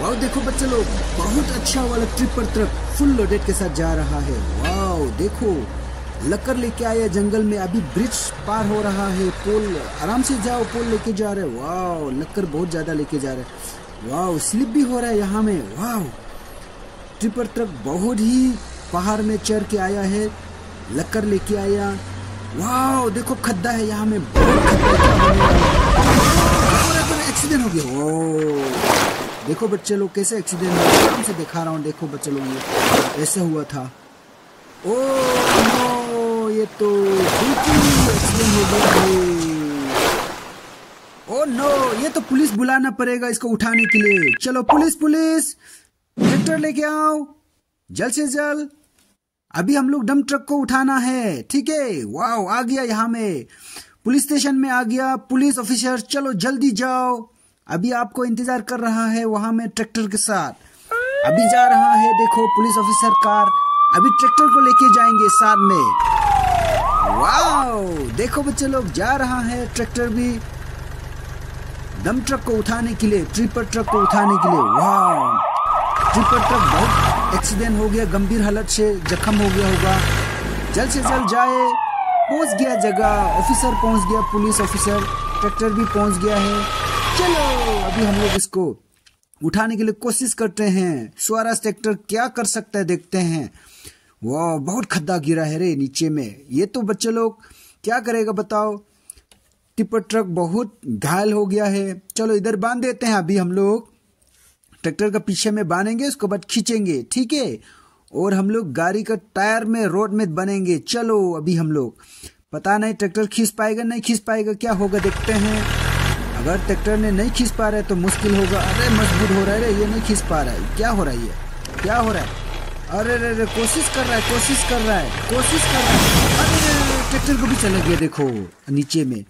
Wow, देखो बच्चे लोग, बहुत अच्छा वाला ट्रिपर ट्रक फुल लोडेड के साथ जा रहा है। वाओ, देखो लकर लेके आया जंगल में, अभी ब्रिज पार हो रहा है, पोल, आराम से जाओ, पोल लेके जा रहे वाओ लकर बहुत ज़्यादा लेके जा रहे वाओ स्लिप भी हो रहा है यहाँ में, वाओ। ट्रिपर ट्रक बहुत ही पहाड़ में चढ़ के आया है लकर लेके आया। वाओ, देखो खद्दा है यहाँ में, बहुत? एक्सीडेंट हो। गया। ओ देखो बच्चे लोग कैसे एक्सीडेंट हुआ। से दिखा रहा हूँ, देखो बच्चे लोग ये। ऐसे हुआ था। ओ, नो, ये तो एक्सीडेंट हो गया ओ, नो, ये तो पुलिस बुलाना पड़ेगा इसको उठाने के लिए। चलो पुलिस पुलिस, ट्रैक्टर लेके आओ। जल्द से जल्द। अभी हम लोग डम ट्रक को उठाना है, ठीक है? वाओ, आ गया यहाँ में। पुलिस स्टेशन में आ गया। पुलिस ऑफिसर, चलो जल्दी जाओ। अभी आपको इंतज़ार कर रहा है वहाँ में ट्रैक्टर के साथ। अभी जा रहा है, देखो, पुलिस ऑफिसर कार। अभी ट्रैक्टर को लेके जाएँगे साथ में। देखो बच्चे लोग, जा रहा है ट्रैक्टर भी। दम ट्रक को उठाने के लिए, ट्रिपर ट्रक को उठाने के लिए। वाह ट्रिपर ट्रक बहुत एक्सीडेंट हो गया, गंभीर हालत से जख्म हो गया होगा। जल्द से जल्द जाए, पहुँच गया जगह। ऑफिसर पहुँच गया, पुलिस ऑफिसर। ट्रैक्टर भी पहुँच गया है। चलो, अभी हम लोग इसको उठाने के लिए कोशिश करते हैं। स्वराज ट्रैक्टर क्या कर सकता है देखते हैं। वाह, बहुत खद्दा गिरा है रे नीचे में। ये तो बच्चे लोग, क्या करेगा बताओ? टिपर ट्रक बहुत घायल हो गया है। चलो, इधर बाँध देते हैं अभी हम लोग। ट्रैक्टर का पीछे में बांधेंगे, उसके बाद खींचेंगे, ठीक है? और हम लोग गाड़ी का टायर में, रोड में बनेंगे। चलो, अभी हम लोग। पता नहीं ट्रैक्टर खींच पाएगा, नहीं खींच पाएगा, क्या होगा देखते हैं। अगर ट्रैक्टर ने नहीं खींच पा रहा तो मुश्किल होगा। अरे मज़बूत हो रहा है ये नहीं खींच पा रहा है। क्या हो रहा है ये? क्या हो रहा है? अरे रे रे कोशिश कर रहा है, कोशिश कर रहा है, कोशिश कर रहा है। अरे रे रे ट्रैक्टर को भी चले गया, देखो, नीचे में।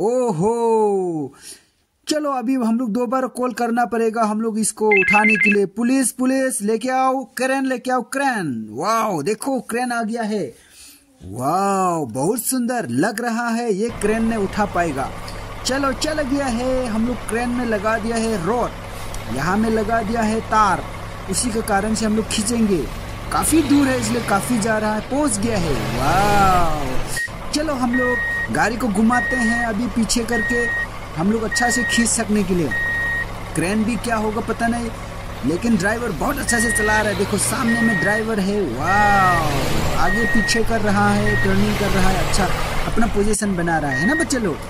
ओहो! चलो, अभी हम लोग दो बार कॉल करना पड़ेगा हम लोग इसको उठाने के लिए। पुलिस पुलिस, लेके आओ, क्रेन, लेके आओ, क्रेन। वाओ, देखो, क्रेन आ गया है। वाओ, बहुत सुंदर लग रहा है, ये क्रेन ने उठा पाएगा। चलो चल गया है, हम लोग क्रेन में लगा दिया है रोड यहाँ में लगा दिया है तार। उसी के कारण से हम लोग खींचेंगे। काफ़ी दूर है, इसलिए काफ़ी जा रहा है, पहुँच गया है। वाह चलो हम लोग गाड़ी को घुमाते हैं अभी पीछे करके, हम लोग अच्छा से खींच सकने के लिए। क्रेन भी क्या होगा पता नहीं, लेकिन ड्राइवर बहुत अच्छा से चला रहा है। देखो, सामने में ड्राइवर है। वाह आगे पीछे कर रहा है टर्निंग कर रहा है अच्छा अपना पोजीशन बना रहा है ना बच्चे लोग?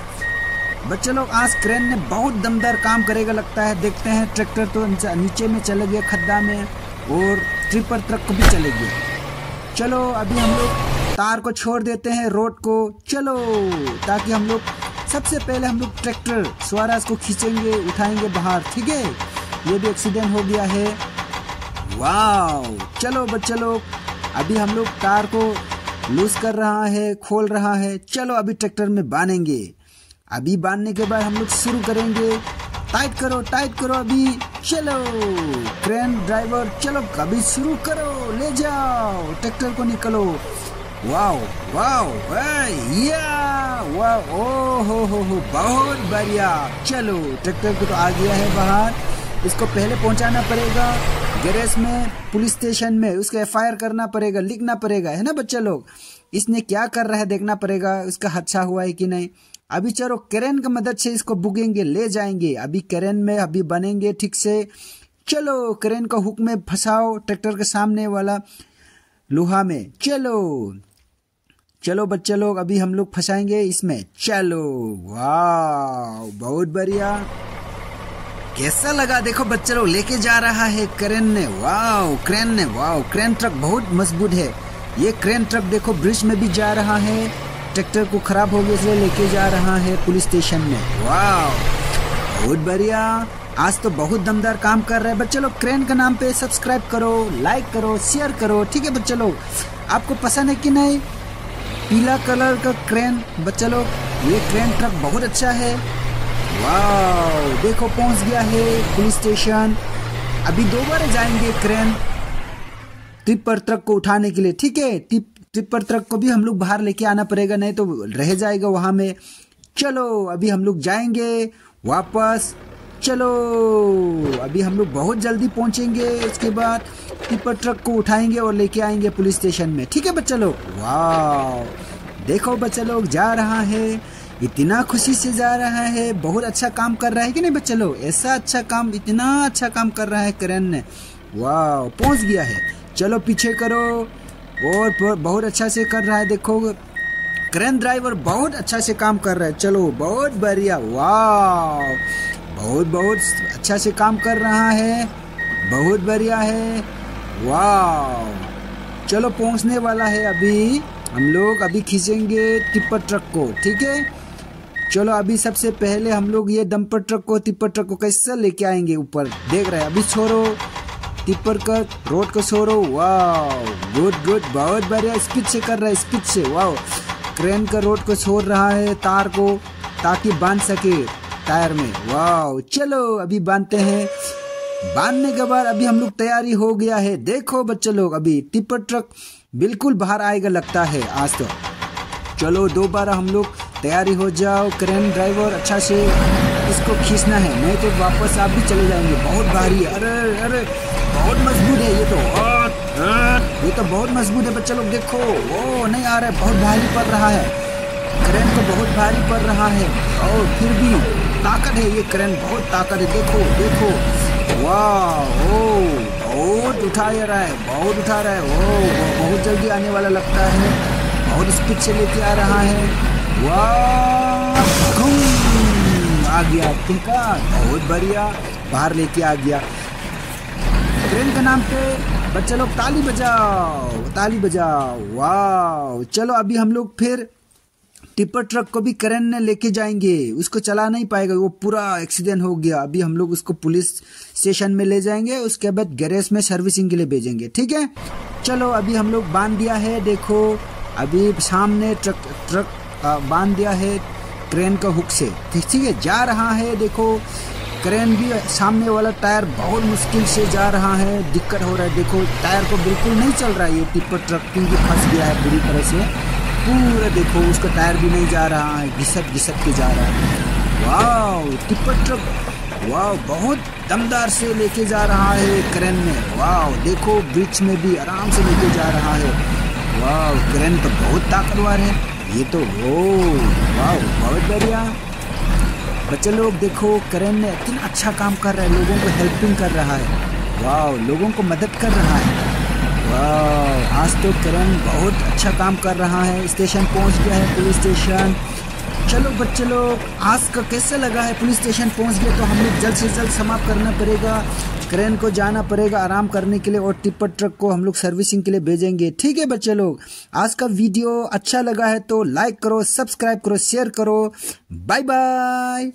बच्चे लोग आज क्रेन ने बहुत दमदार काम करेगा लगता है। देखते हैं ट्रैक्टर तो नीचे में चले गया खद्दा में, और ट्रिपर ट्रक को भी चले गया। चलो, अभी हम लोग तार को छोड़ देते हैं रोड को। चलो, ताकि हम लोग, सबसे पहले हम लोग ट्रैक्टर स्वराज को खींचेंगे, उठाएँगे बाहर, ठीक है? ये भी एक्सीडेंट हो गया है। वाह चलो, बच्चे लोग, अभी हम लोग तार को लूज कर रहा है, खोल रहा है। चलो, अभी ट्रैक्टर में बांधेंगे। अभी बांधने के बाद हम लोग शुरू करेंगे। टाइट करो टाइट करो अभी। चलो ट्रेन ड्राइवर चलो कभी शुरू करो। ले जाओ ट्रैक्टर को निकलो। वाओ वाओ या वाओ ओ हो हो हो बहुत बढ़िया। चलो ट्रैक्टर को तो आ गया है बाहर। इसको पहले पहुंचाना पड़ेगा। गैरेज में पुलिस स्टेशन में, उसको एफ़ करना पड़ेगा, लिखना पड़ेगा, है ना बच्चे लोग? इसने क्या कर रहा है देखना पड़ेगा, उसका हादसा हुआ है कि नहीं? अभी चलो करेन की मदद से इसको बुगेंगे ले जाएँगे। अभी करेन में अभी बनेंगे ठीक से। चलो करेन को हुक में फंसाओ ट्रैक्टर के सामने वाला लोहा में। चलो चलो बच्चे लोग, अभी हम लोग फंसाएँगे इसमें। चलो वाह बहुत बढ़िया। कैसा लगा? देखो बच्चे लोग, लेके जा रहा है क्रेन ने। वाह क्रेन ने वाह क्रेन ट्रक बहुत मज़बूत है। ये क्रेन ट्रक देखो, ब्रिज में भी जा रहा है। ट्रैक्टर को खराब हो गया इसलिए लेके जा रहा है पुलिस स्टेशन में। वाह बहुत बढ़िया। आज तो बहुत दमदार काम कर रहे हैं। बच्चे लोग क्रेन का नाम पे सब्सक्राइब करो लाइक करो शेयर करो, ठीक है बच्चे लोग? आपको पसंद है कि नहीं? पीला कलर का क्रेन बच्चे लोग, ये क्रेन ट्रक बहुत अच्छा है। वाह देखो पहुँच गया है पुलिस स्टेशन। अभी दोबारा जाएँगे क्रेन टिप्पर ट्रक को उठाने के लिए, ठीक है? टिप टिप्पर ट्रक को भी हम लोग बाहर लेके आना पड़ेगा, नहीं तो रह जाएगा वहाँ में। चलो, अभी हम लोग जाएँगे, वापस। चलो, अभी हम लोग बहुत जल्दी पहुँचेंगे इसके बाद टिप्पर ट्रक को उठाएँगे और लेके आएँगे पुलिस स्टेशन में। ठीक है, बच्चा लोग? वाह देखो, बच्चा लोग, जा रहा है। इतना खुशी से जा रहा है। बहुत अच्छा काम कर रहा है कि नहीं, बच्चा लोग? ऐसा अच्छा काम, इतना अच्छा काम कर रहा है करण ने। वाह पहुँच गया है। चलो, पीछे करो। और बहुत अच्छा से कर रहा है, देखो। क्रेन ड्राइवर बहुत अच्छा से काम कर रहा है। चलो, बहुत बढ़िया। वाह बहुत बहुत अच्छा से काम कर रहा है। बहुत बढ़िया है। वाह चलो, पहुँचने वाला है अभी। हम लोग अभी खींचेंगे टिप्पर ट्रक को, ठीक है? चलो, अभी सबसे पहले हम लोग ये डंपर ट्रक को, टिप्पर ट्रक को कैसे लेके आएँगे ऊपर? देख रहे हैं, अभी छोड़ो। टिप्पर का रोड को छोड़ो। वाह गुड गुड, बहुत बढ़िया, स्पीड से कर रहा है, स्पीड से वाह क्रेन का रोड को छोड़ रहा है, तार को, ताकि बाँध सके टायर में। वाह चलो, अभी बांधते हैं। बांधने के बाद अभी हम लोग तैयारी हो गया है। देखो बच्चे लोग, अभी टिप्पर ट्रक बिल्कुल बाहर आएगा लगता है आज तो। चलो, दोबारा हम लोग तैयारी हो जाओ। क्रेन ड्राइवर अच्छा से इसको खींचना है, नहीं तो वापस आप भी चले जाएँगे। बहुत भारी अरे अरे बहुत मज़बूत है ये तो। ये तो बहुत मज़बूत है बच्चे लोग देखो। वो नहीं आ रहा है बहुत भारी पड़ रहा है। क्रेन तो बहुत भारी पड़ रहा है। और फिर भी ताकत है ये क्रेन बहुत ताकत है। देखो देखो। वाह ओ बहुत उठा रहा है बहुत उठा रहा है। ओ बहुत जल्दी आने वाला लगता है। बहुत स्पीड से लेके आ रहा है। वाह आ गया टिका। बहुत बढ़िया। बाहर लेके आ गया। ट्रेन के नाम पे बच्चे लोग ताली बजाओ ताली बजाओ। वाह चलो, अभी हम लोग फिर टिपर ट्रक को भी करण ने लेके जाएँगे। उसको चला नहीं पाएगा, वो पूरा एक्सीडेंट हो गया। अभी हम लोग उसको पुलिस स्टेशन में ले जाएँगे, उसके बाद गैरेज में सर्विसिंग के लिए भेजेंगे, ठीक है? चलो, अभी हम लोग बाँध दिया है, देखो। अभी सामने ट्रक ट्रक बाँध दिया है ट्रेन का हुक से। ठीक है? जा रहा है, देखो। क्रेन भी सामने वाला टायर बहुत मुश्किल से जा रहा है। दिक्कत हो रहा है। देखो, टायर को बिल्कुल नहीं चल रहा है। ये टिप्पर ट्रक क्योंकि फंस गया है बुरी तरह से। पूरा देखो, उसका टायर भी नहीं जा रहा है। घिसक घिसक के जा रहा है। वाह टिप्पर ट्रक। वाह बहुत दमदार से लेके जा रहा है क्रेन में। वाह देखो, ब्रिज में भी आराम से लेके जा रहा है। वाह क्रेन तो बहुत ताकतवर है। ये तो वो वाह बहुत बढ़िया। बच्चे लोग देखो करण ने इतना अच्छा काम कर रहा है, लोगों को हेल्पिंग कर रहा है। वाह लोगों को मदद कर रहा है। वाह आज तो करण बहुत अच्छा काम कर रहा है। स्टेशन पहुँच गया है पुलिस स्टेशन। चलो बच्चे लोग, आज का कैसे लगा है? पुलिस स्टेशन पहुँच गया तो हम जल्द से जल्द समाप्त करना पड़ेगा। क्रेन को जाना पड़ेगा आराम करने के लिए और टिप्पर ट्रक को हम लोग सर्विसिंग के लिए भेजेंगे। ठीक है बच्चे लोग? आज का वीडियो अच्छा लगा है तो लाइक करो सब्सक्राइब करो शेयर करो। Bye bye